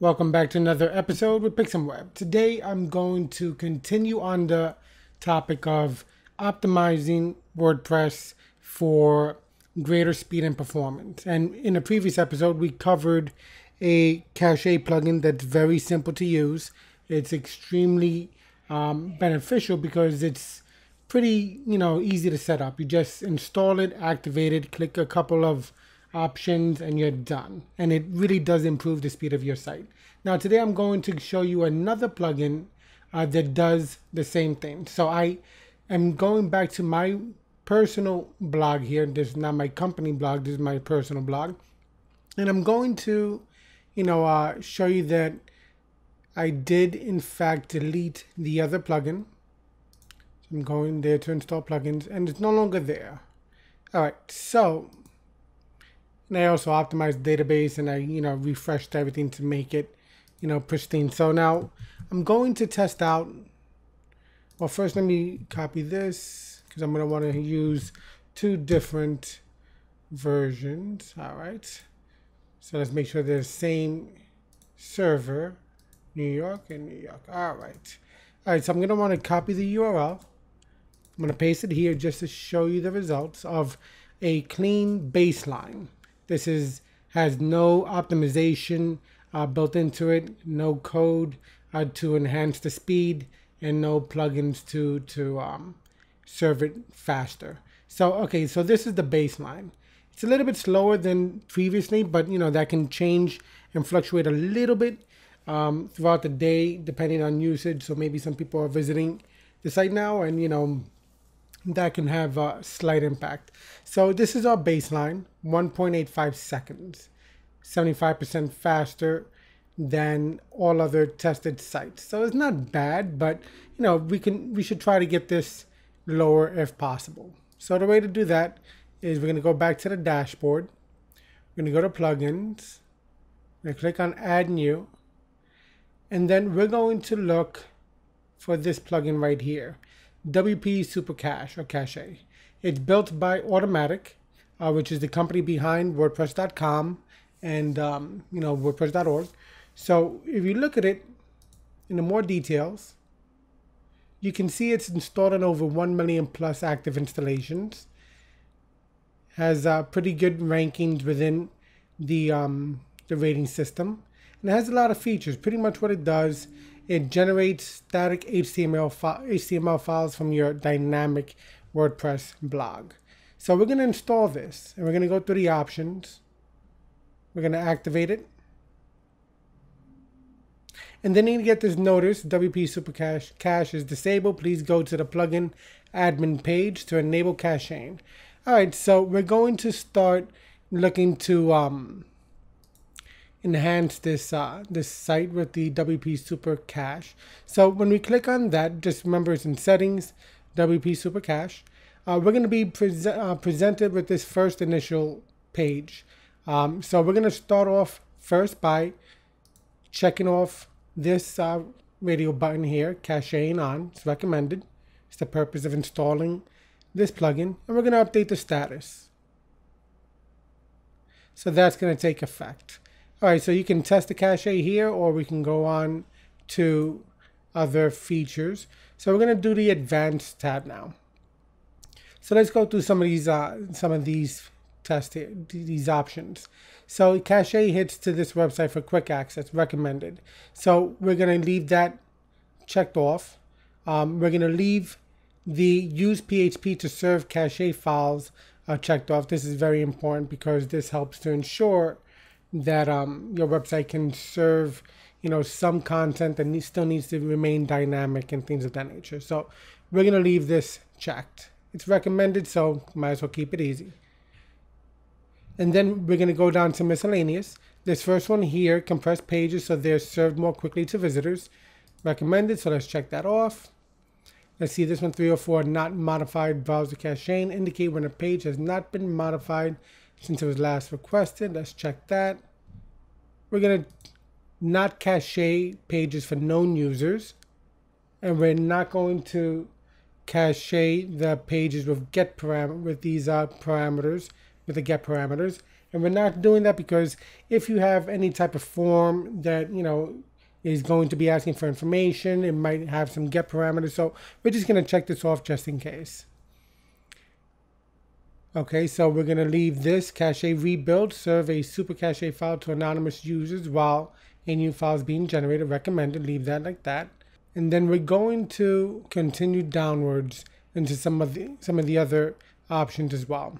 Welcome back to another episode with PixemWeb. Today I'm going to continue on the topic of optimizing WordPress for greater speed and performance. And in a previous episode, we covered a cache plugin that's very simple to use. It's extremely um, beneficial because it's pretty, you know, easy to set up. You just install it, activate it, click a couple of options, and you're done. And it really does improve the speed of your site. Now, today I'm going to show you another plugin uh, that does the same thing. So I am going back to my personal blog here. This is not my company blog. This is my personal blog. And I'm going to, you know, uh, show you that I did in fact delete the other plugin I'm going there to install plugins and it's no longer there. All right, so and I also optimized the database and I, you know, refreshed everything to make it, you know, pristine. So now I'm going to test out, well, first let me copy this because I'm going to want to use two different versions. All right. So let's make sure they're the same server, New York and New York. All right. All right, so I'm going to want to copy the URL. I'm going to paste it here just to show you the results of a clean baseline. This is has no optimization uh, built into it, no code uh, to enhance the speed, and no plugins to to um, serve it faster. So okay, so this is the baseline. It's a little bit slower than previously, but you know that can change and fluctuate a little bit um, throughout the day depending on usage. So maybe some people are visiting the site now, and you know that can have a slight impact. So this is our baseline, 1.85 seconds, 75% faster than all other tested sites. So it's not bad, but you know, we can we should try to get this lower if possible. So the way to do that is we're going to go back to the dashboard. We're going to go to plugins. We're to click on add new. And then we're going to look for this plugin right here. WP Super Cache or Cache. It's built by Automattic, uh, which is the company behind WordPress.com and um, you know WordPress.org. So if you look at it in the more details, you can see it's installed on over 1 million plus active installations. Has uh, pretty good rankings within the um, the rating system, and it has a lot of features. Pretty much what it does it generates static HTML, fi HTML files from your dynamic WordPress blog. So we're going to install this and we're going to go through the options. We're going to activate it. And then you get this notice, WP Super Cache, cache is disabled. Please go to the plugin admin page to enable caching. All right, so we're going to start looking to um, enhance this uh, this site with the WP Super Cache. So when we click on that, just remember it's in settings, WP Super Cache. Uh, we're going to be pre uh, presented with this first initial page. Um, so we're going to start off first by checking off this uh, radio button here, caching on. It's recommended. It's the purpose of installing this plugin. And we're going to update the status. So that's going to take effect. All right, so you can test the cache here, or we can go on to other features. So we're going to do the advanced tab now. So let's go through some of these uh, some of these test these options. So cache hits to this website for quick access recommended. So we're going to leave that checked off. Um, we're going to leave the use PHP to serve cache files uh, checked off. This is very important because this helps to ensure that um, your website can serve you know some content that still needs to remain dynamic and things of that nature. So we're going to leave this checked. It's recommended so might as well keep it easy. And then we're going to go down to miscellaneous. This first one here compressed pages so they're served more quickly to visitors. Recommended so let's check that off. Let's see this one 304 not modified browser caching indicate when a page has not been modified since it was last requested. Let's check that. We're going to not cache pages for known users. And we're not going to cache the pages with get param with these uh, parameters with the get parameters. And we're not doing that because if you have any type of form that, you know, is going to be asking for information, it might have some get parameters. So we're just going to check this off just in case. Okay, so we're going to leave this cache rebuild, serve a super cache file to anonymous users while a new file is being generated. Recommended, leave that like that. And then we're going to continue downwards into some of the some of the other options as well.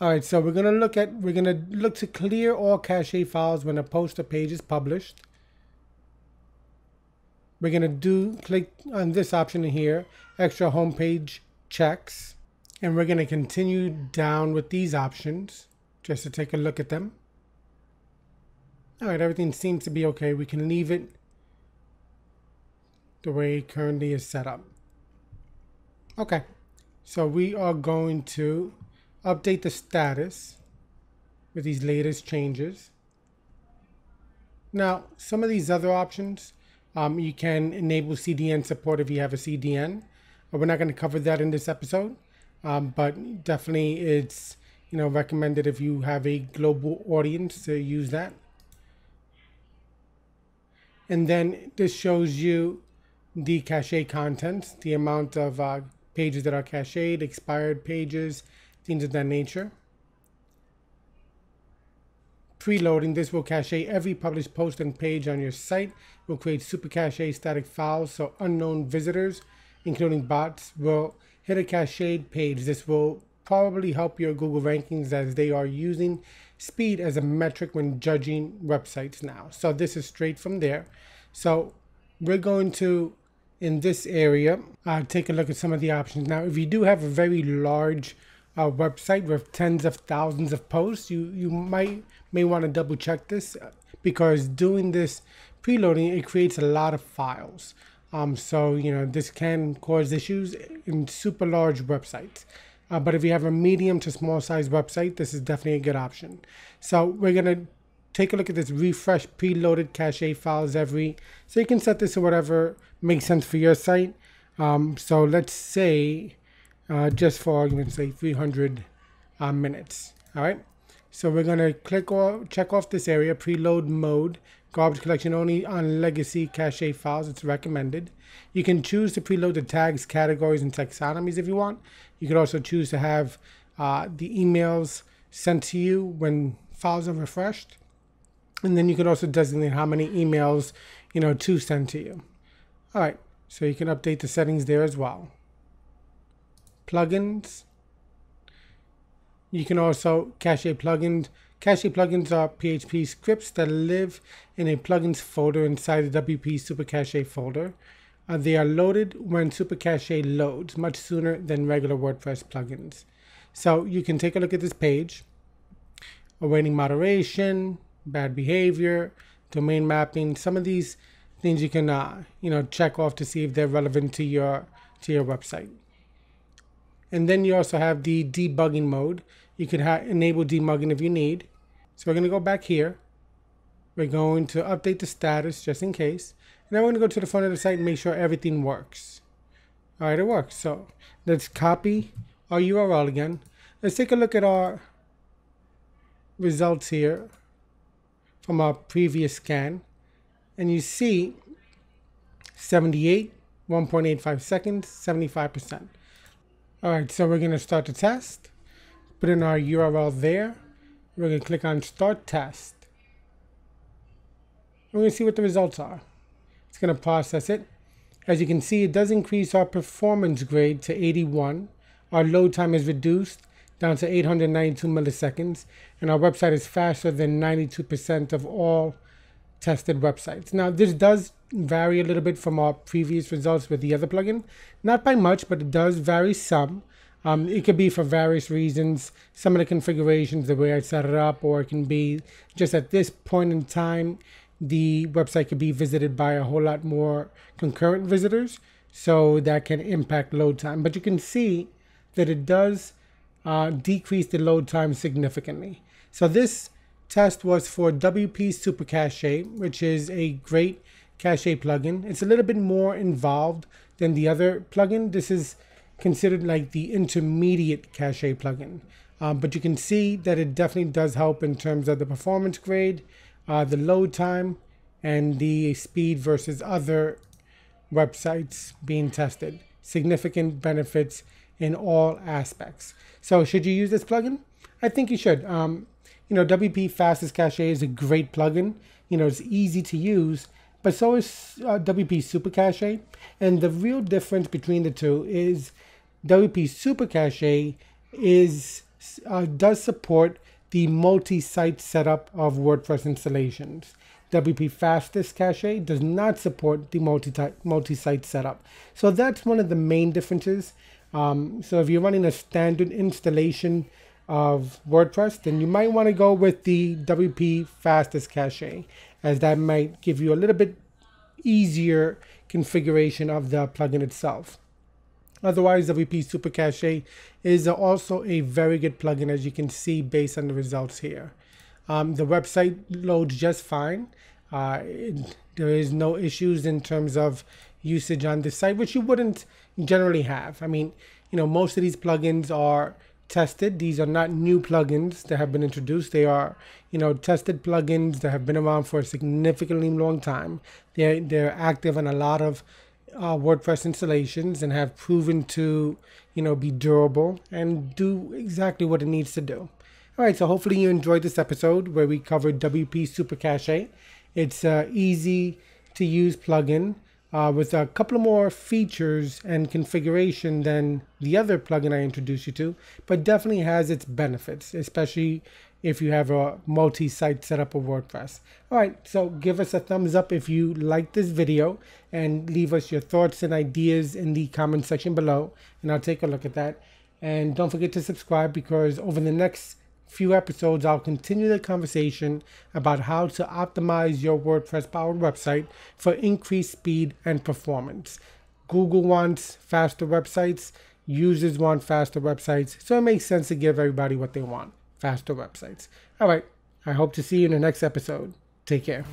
All right, so we're gonna look at we're gonna look to clear all cache files when a post or page is published. We're gonna do click on this option here, extra homepage checks, and we're gonna continue down with these options just to take a look at them. All right, everything seems to be okay. We can leave it the way it currently is set up. Okay, so we are going to update the status with these latest changes. Now, some of these other options, um, you can enable CDN support if you have a CDN. But we're not going to cover that in this episode, um, but definitely it's you know recommended if you have a global audience to use that. And then this shows you the cache contents, the amount of uh, pages that are cached, expired pages, things of that nature. Preloading, this will cache every published post and page on your site. It will create super cache static files so unknown visitors, including bots, will hit a cached page. This will probably help your Google rankings as they are using speed as a metric when judging websites now. So this is straight from there. So we're going to, in this area, uh, take a look at some of the options. Now, if you do have a very large uh, website with tens of thousands of posts, you, you might may want to double check this uh, because doing this preloading, it creates a lot of files. Um, so, you know, this can cause issues in super large websites. Uh, but if you have a medium to small size website, this is definitely a good option. So we're going to take a look at this refresh preloaded cache files every, so you can set this to whatever makes sense for your site. Um, so let's say uh, just for argument's sake, 300 uh, minutes. All right. So we're going to click or check off this area, preload mode, garbage collection only on legacy cache files. It's recommended. You can choose to preload the tags, categories, and taxonomies if you want. You could also choose to have uh, the emails sent to you when files are refreshed. And then you can also designate how many emails, you know, to send to you. All right. So you can update the settings there as well plugins. You can also cache plugins. Cache plugins are PHP scripts that live in a plugins folder inside the WP Super Cache folder. Uh, they are loaded when Super Cache loads much sooner than regular WordPress plugins. So you can take a look at this page. Awaiting moderation, bad behavior, domain mapping. Some of these things you can uh, you know check off to see if they're relevant to your to your website. And then you also have the debugging mode. You can enable debugging if you need. So we're going to go back here. We're going to update the status just in case. And then we're going to go to the front of the site and make sure everything works. All right, it works. So let's copy our URL again. Let's take a look at our results here from our previous scan. And you see 78, 1.85 seconds, 75%. All right, so we're going to start the test. Put in our URL there. We're going to click on Start Test. We're going to see what the results are. It's going to process it. As you can see, it does increase our performance grade to 81. Our load time is reduced down to 892 milliseconds. And our website is faster than 92% of all tested websites. Now, this does vary a little bit from our previous results with the other plugin. Not by much, but it does vary some. Um, it could be for various reasons. Some of the configurations, the way I set it up, or it can be just at this point in time, the website could be visited by a whole lot more concurrent visitors. So that can impact load time. But you can see that it does uh, decrease the load time significantly. So this test was for WP Super Cache, which is a great cache plugin. It's a little bit more involved than the other plugin. This is considered like the intermediate cache plugin. Um, but you can see that it definitely does help in terms of the performance grade, uh, the load time, and the speed versus other websites being tested. Significant benefits in all aspects. So should you use this plugin? I think you should. Um, you know, WP Fastest Cache is a great plugin. You know, it's easy to use, but so is uh, WP Super Cache. And the real difference between the two is WP Super Cache is uh, does support the multi-site setup of WordPress installations. WP Fastest Cache does not support the multi multi-site setup. So that's one of the main differences. Um, so if you're running a standard installation of WordPress, then you might want to go with the WP Fastest Cache, as that might give you a little bit easier configuration of the plugin itself. Otherwise, the WP Super Cache is also a very good plugin, as you can see based on the results here. Um, the website loads just fine. Uh, it, there is no issues in terms of usage on this site, which you wouldn't generally have. I mean, you know, most of these plugins are tested. These are not new plugins that have been introduced. They are, you know, tested plugins that have been around for a significantly long time. They're, they're active on a lot of uh, WordPress installations and have proven to, you know, be durable and do exactly what it needs to do. All right, so hopefully you enjoyed this episode where we covered WP Super Cache. It's a easy to use plugin uh, with a couple more features and configuration than the other plugin I introduced you to, but definitely has its benefits, especially if you have a multi-site setup of WordPress. All right, so give us a thumbs up if you like this video and leave us your thoughts and ideas in the comment section below, and I'll take a look at that. And don't forget to subscribe because over the next few episodes, I'll continue the conversation about how to optimize your WordPress powered website for increased speed and performance. Google wants faster websites, users want faster websites, so it makes sense to give everybody what they want faster websites. All right, I hope to see you in the next episode. Take care.